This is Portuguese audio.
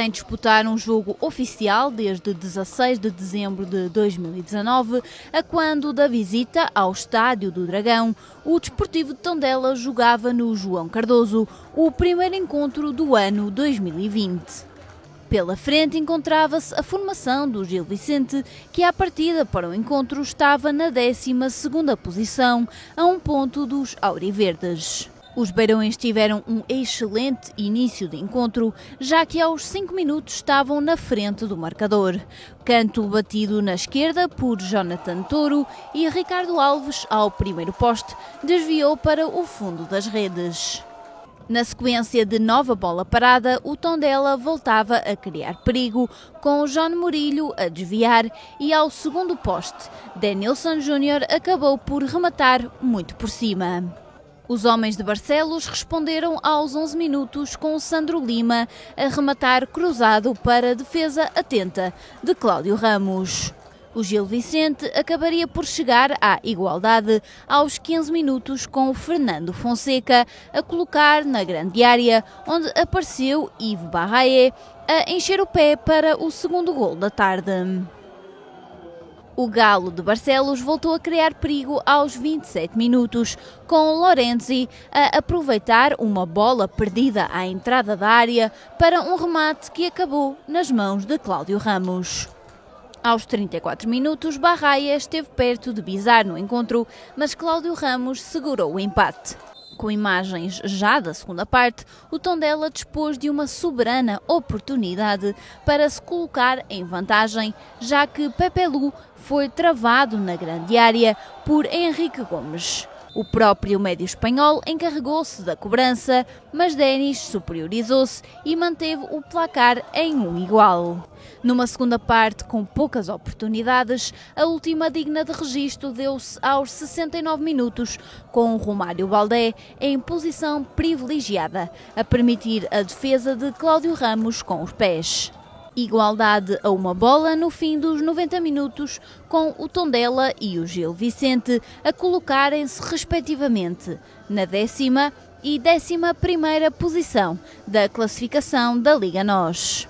sem disputar um jogo oficial desde 16 de dezembro de 2019, a quando da visita ao Estádio do Dragão, o Desportivo de Tondela jogava no João Cardoso, o primeiro encontro do ano 2020. Pela frente encontrava-se a formação do Gil Vicente, que à partida para o encontro estava na 12ª posição, a um ponto dos Auriverdes. Os Beirões tiveram um excelente início de encontro, já que aos 5 minutos estavam na frente do marcador. Canto batido na esquerda por Jonathan Toro e Ricardo Alves, ao primeiro poste, desviou para o fundo das redes. Na sequência de nova bola parada, o Tondela voltava a criar perigo, com João Murilho a desviar e ao segundo poste, Denilson Júnior acabou por rematar muito por cima. Os homens de Barcelos responderam aos 11 minutos com Sandro Lima a rematar cruzado para defesa atenta de Cláudio Ramos. O Gil Vicente acabaria por chegar à igualdade aos 15 minutos com Fernando Fonseca a colocar na grande área, onde apareceu Yves Barraé a encher o pé para o segundo gol da tarde. O Galo de Barcelos voltou a criar perigo aos 27 minutos, com Lorenzi a aproveitar uma bola perdida à entrada da área para um remate que acabou nas mãos de Cláudio Ramos. Aos 34 minutos, Barraia esteve perto de bisar no encontro, mas Cláudio Ramos segurou o empate. Com imagens já da segunda parte, o Tondela dispôs de uma soberana oportunidade para se colocar em vantagem, já que Pepe Lu foi travado na grande área por Henrique Gomes. O próprio médio espanhol encarregou-se da cobrança, mas Denis superiorizou-se e manteve o placar em um igual. Numa segunda parte com poucas oportunidades, a última digna de registro deu-se aos 69 minutos, com Romário Baldé em posição privilegiada, a permitir a defesa de Cláudio Ramos com os pés. Igualdade a uma bola no fim dos 90 minutos, com o Tondela e o Gil Vicente a colocarem-se respectivamente na décima e décima primeira posição da classificação da Liga NOS.